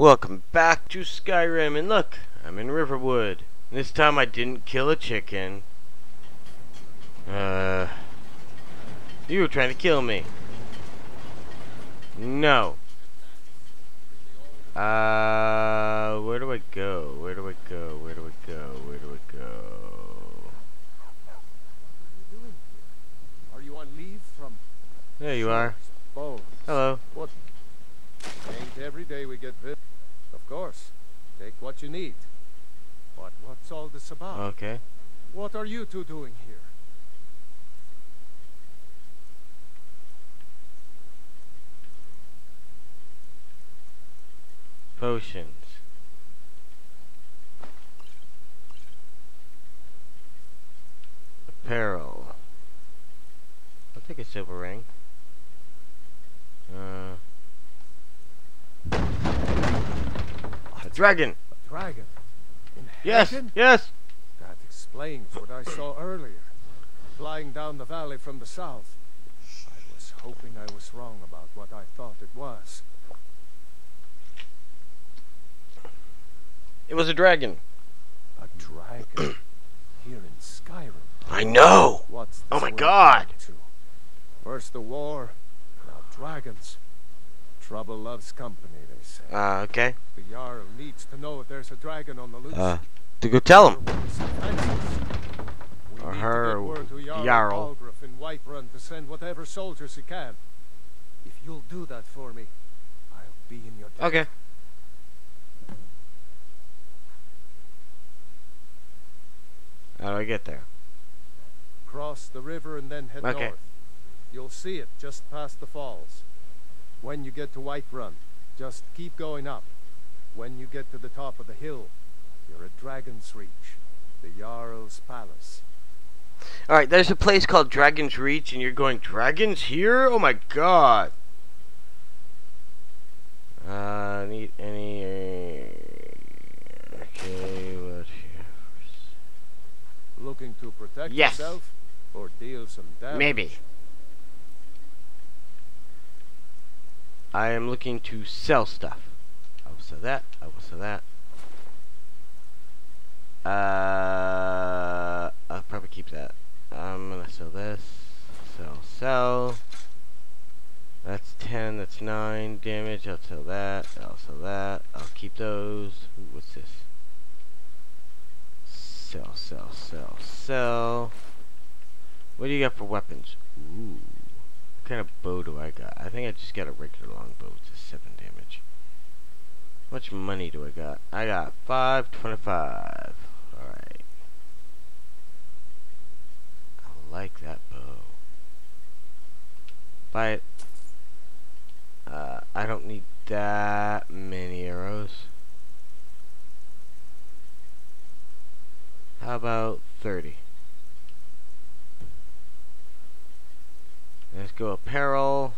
Welcome back to Skyrim, and look, I'm in Riverwood. This time I didn't kill a chicken. Uh, you were trying to kill me. No. Uh, where do I go? Where do I go? Where do I go? Where do I go? Are you on leave from? There you are. Bones. Hello. What? Ain't every day we get vid. Of course. Take what you need. But what's all this about? Okay. What are you two doing here? Potions. Apparel. I'll take a silver ring. Uh, a dragon. A dragon. In Yes. Hagen? Yes. That explains what I saw earlier. Flying down the valley from the south. I was hoping I was wrong about what I thought it was. It was a dragon. A dragon. here in Skyrim. I know. What's Oh my God. come To? First the war, now dragons. Trouble loves company, they say. Uh, okay. the Jarl needs to know if there's a dragon on the loose. Uh, to go tell him. We Or her, Jarl, Jarl. In Whiterun to send whatever soldiers he can. If you'll do that for me, I'll be in your debt. Okay. How do I get there? Cross the river and then head Okay. north. You'll see it just past the falls. When you get to Whiterun, just keep going up. When you get to the top of the hill, you're at Dragon's Reach, the Jarl's palace. Alright, there's a place called Dragon's Reach, and you're going, Dragons here? Oh my god! Uh, need any... Uh, okay, what here? Looking to protect Yes. yourself or deal some damage? Maybe. I am looking to sell stuff. I will sell that. I will sell that. Uh, I'll probably keep that. I'm gonna sell this. Sell, sell. That's 10, that's 9 damage. I'll sell that. I'll sell that. I'll keep those. Ooh, what's this? Sell, sell, sell, sell. What do you got for weapons? Ooh. What kind of bow do I got? I think I just got a regular longbow. It's a 7 damage. How much money do I got? I got 525. Alright. I like that bow. Buy it. Uh, I don't need that many arrows. How about 30? Let's go apparel.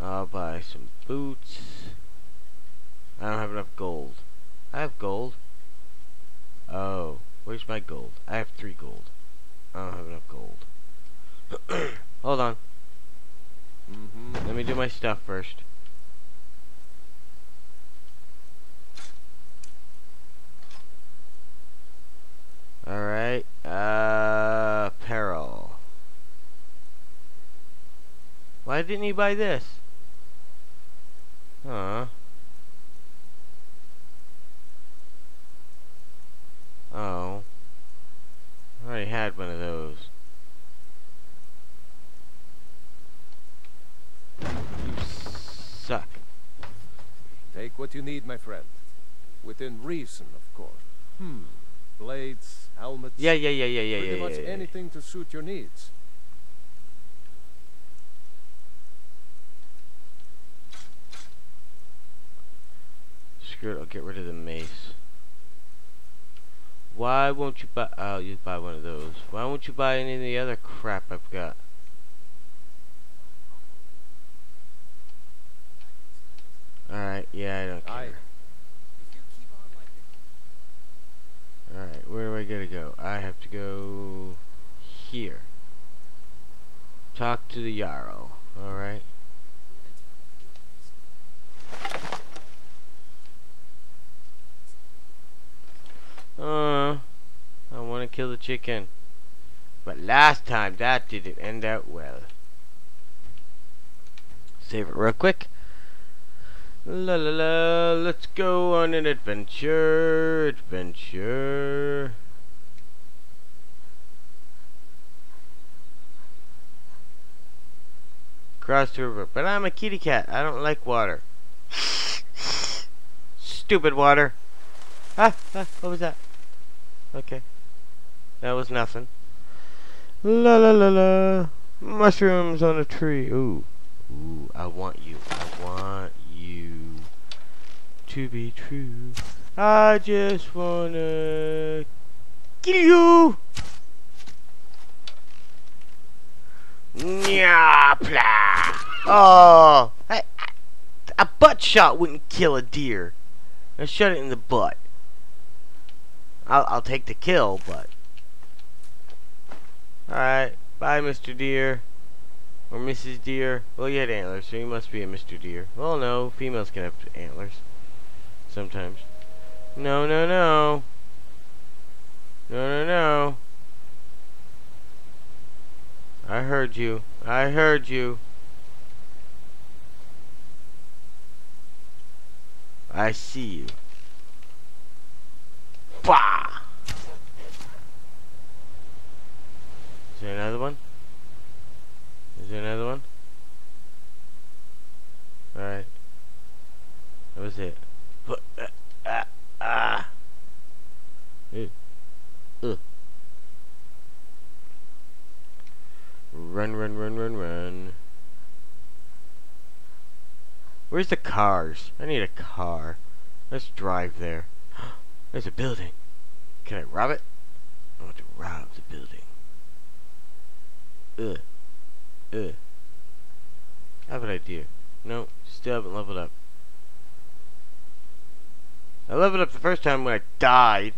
I'll buy some boots. I don't have enough gold. I have gold. Oh, where's my gold? I have three gold. I don't have enough gold. Hold on. Mm-hmm. Let me do my stuff first. Alright, uh, apparel. Why didn't he buy this? Huh. Oh. I already had one of those. You suck. Take what you need, my friend. Within reason, of course. Hmm. Blades, helmets. Yeah, yeah, yeah, yeah, yeah, Pretty yeah, much yeah, anything to suit your needs. Screw it, I'll get rid of the mace. Why won't you buy, oh, you buy one of those. Why won't you buy any of the other crap I've got? Alright, yeah, I don't care. Alright, where do I gotta go? I have to go here. Talk to the Yarrow, alright? Uh, I want to kill the chicken. But last time, that didn't end out well. Save it real quick. La la la, let's go on an adventure, adventure. Cross the river, but I'm a kitty cat, I don't like water. Stupid water. Ah, ah, what was that? Okay. That was nothing. La la la la. Mushrooms on a tree. Ooh. Ooh, I want you. I want you to be true. I just wanna kill you. Nyapla. Oh, I, I, a butt shot wouldn't kill a deer. I shot it in the butt. I'll, I'll take the kill, but. Alright, bye, Mr. Deer. Or Mrs. Deer. Well, you had antlers, so you must be a Mr. Deer. Well, no, females can have antlers. Sometimes. No, no, no. No, no, no. I heard you. I heard you. I see you. Bah! Is there another one? Is there another one? Alright. That was it. Uh, But, uh, ah, ah. Ew. Ugh. Run, run, run, run, run. Where's the cars? I need a car. Let's drive there. There's a building. Can I rob it? I want to rob the building. Ugh. Ugh. I have an idea. No, still haven't leveled up. I leveled up the first time when I died.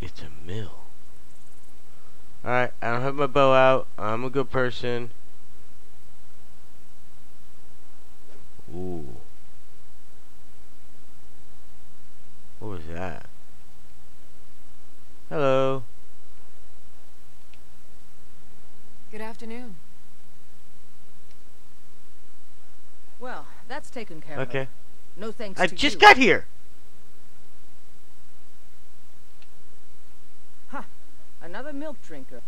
It's a mill. Alright, I don't have my bow out. I'm a good person. Ooh. What was that? Hello. Good afternoon. Well, that's taken care of. Okay. No thanks I to just you. got here. Ha! Another milk drinker.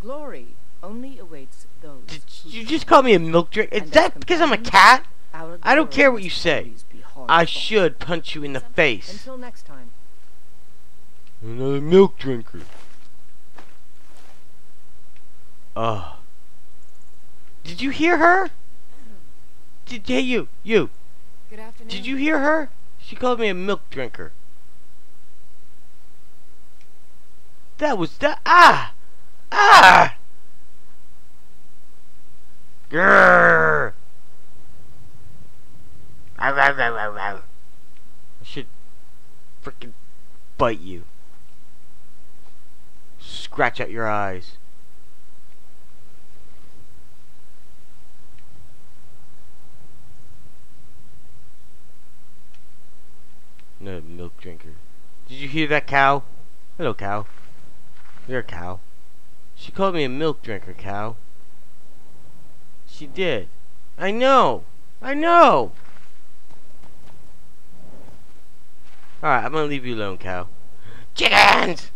Glory only awaits those. Did you just call me a milk drink? Is that because I'm a cat? I don't care what you say. always be hard I should punch you in the face. Until next time. Another milk drinker. Oh. Did you hear her? Did hey you you? Good afternoon. Did you hear her? She called me a milk drinker. That was that ah ah. Grrr. I should freaking bite you. Scratch out your eyes. No milk drinker. Did you hear that cow? Hello, cow. You're a cow. She called me a milk drinker, cow. She did. I know. I know. Alright, I'm gonna leave you alone, cow. Chickens!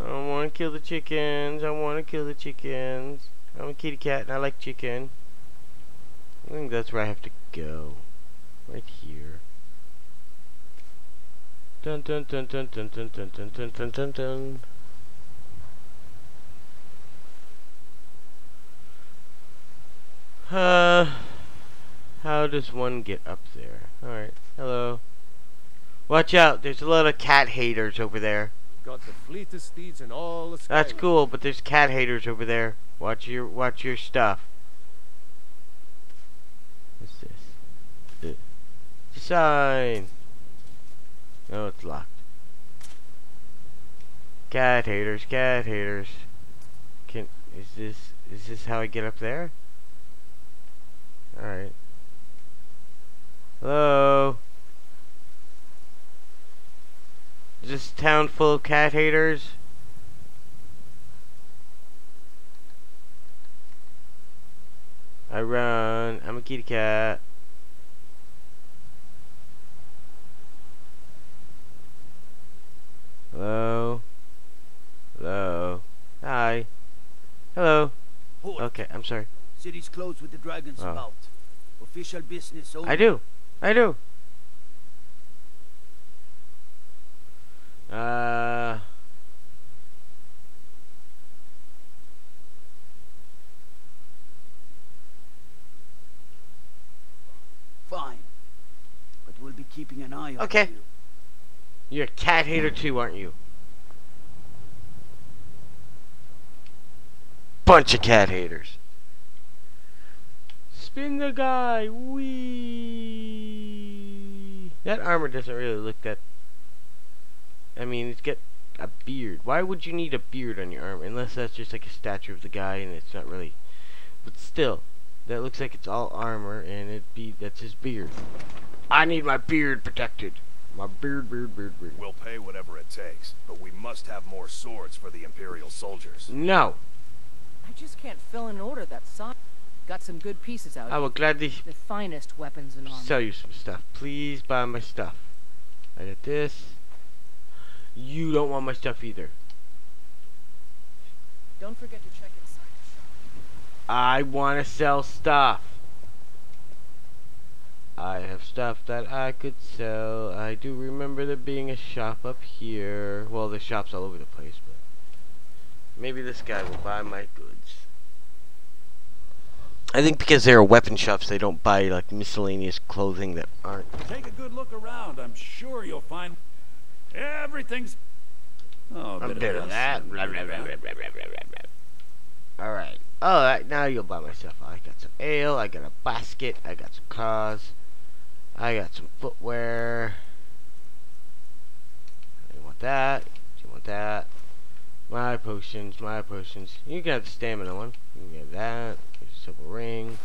I don't want to kill the chickens. I want to kill the chickens. I'm a kitty cat and I like chicken. I think that's where I have to go. Right here. Dun dun dun dun dun dun dun dun dun dun dun dun. Uh, how does one get up there? Alright, hello. Watch out, there's a lot of cat haters over there. Got the fleetest steeds in all the That's cool, but there's cat haters over there. Watch your watch your stuff. What's this? Uh, sign. Oh, it's locked. Cat haters, cat haters. Can is this is this how I get up there? All right. Hello. Is this town full of cat haters? I run. I'm a kitty cat. Hello? Hello? Hi. Hello? Halt. Okay, I'm sorry. City's closed with the dragons Oh. about. Official business only. I do. I do. Uh. Fine. But we'll be keeping an eye on you. Okay. You're a cat hater too, aren't you? Bunch of cat haters. Spin the guy. Wee. That armor doesn't really look that. I mean, it's got a beard. Why would you need a beard on your armor? Unless that's just like a statue of the guy and it's not really. But still, that looks like it's all armor and it be that's his beard. I need my beard protected. My beard, beard, beard, beard. We'll pay whatever it takes, but we must have more swords for the Imperial soldiers. No, I just can't fill an order that size. Got some good pieces out. I will gladly The finest weapons and armor. sell you some stuff. Please buy my stuff. I got this. You don't want my stuff either. Don't forget to check inside the shop. I want to sell stuff. I have stuff that I could sell. I do remember there being a shop up here. Well, the shops all over the place, but maybe this guy will buy my goods. I think because there are weapon shops, they don't buy like miscellaneous clothing that aren't. Take a good look around. I'm sure you'll find everything's. Oh, a bit of of that. bit of that. All right. All right. Now you'll buy myself. I got some ale. I got a basket. I got some claws. I got some footwear. You want that? You want that? My potions. My potions. You got the stamina one. You get that. Here's a silver ring.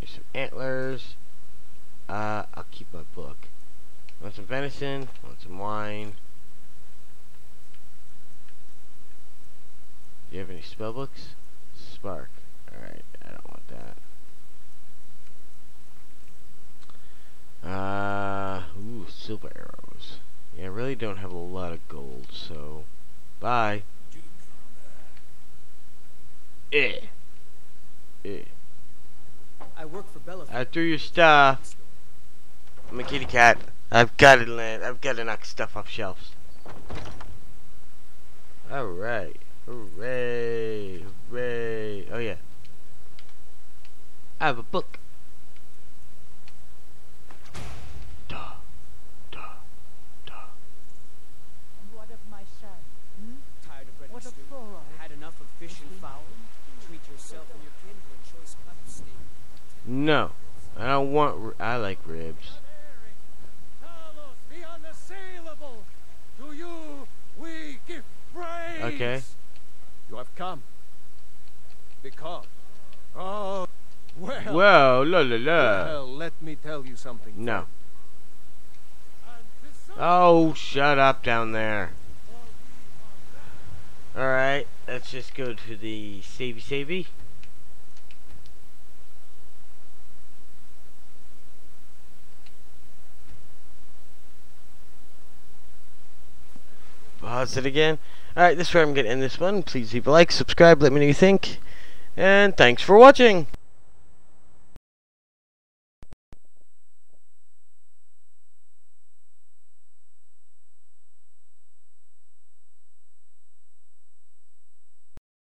Here's some antlers. Uh, I'll keep my book. Want some venison? Want some wine? Do you have any spell books? Spark. Alright, I don't want that. Uh, ooh, silver arrows. Yeah, I really don't have a lot of gold, so bye. Eh. Eh. I work for Bella. I threw your stuff. I'm a kitty cat. I've got to land. I've got to knock stuff off shelves. All right. Hooray! Hooray! Oh yeah. I have a book. Duh. Duh. Duh. What of my son? Tired of bread What and of stew? Flora? Had enough of fish and fowl? Treat yourself and your kin to a choice cut of steak. No, I don't want. I like ribs. Talos, the unassailable. To you we give praise. Okay. You have come. Because. Oh, well. Whoa, la la la. Well, let me tell you something. No. friend. And to some- Oh, shut up down there. Alright, let's just go to the savey savey. Pause it again. Alright, this is where I'm going to end this one. Please leave a like, subscribe, let me know what you think. And thanks for watching.